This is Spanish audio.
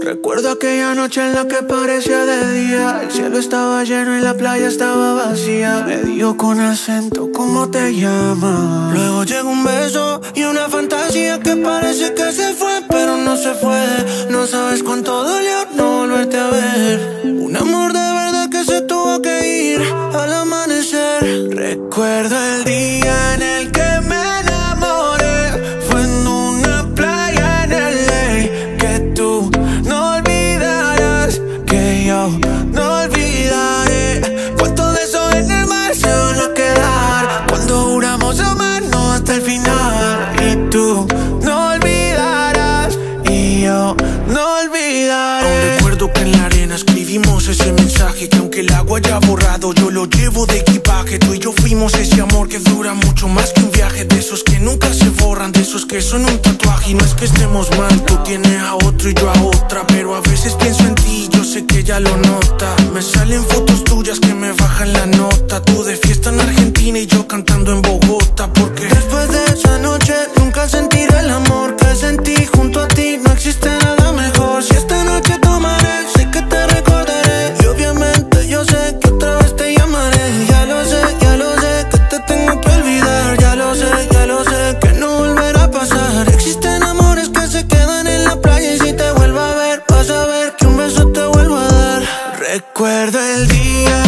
Recuerdo aquella noche en la que parecía de día. El cielo estaba lleno y la playa estaba vacía. Me dio con acento, ¿cómo te llamas? Luego llegó un beso y una fantasía que parece que se fue, pero no se fue. No sabes cuánto dolió en la arena. Escribimos ese mensaje Que aunque el agua haya borrado yo lo llevo de equipaje. Tú y yo fuimos ese amor que dura mucho más que un viaje. De esos que nunca se borran, de esos que son un tatuaje. Y no es que estemos mal, tú tienes a otro y yo a otra. Pero a veces pienso en ti y yo sé que ella lo nota. Me salen fotos tuyas que me bajan la nota. Tú de fiesta en Argentina y yo cantando en Bogotá Recuerdo el día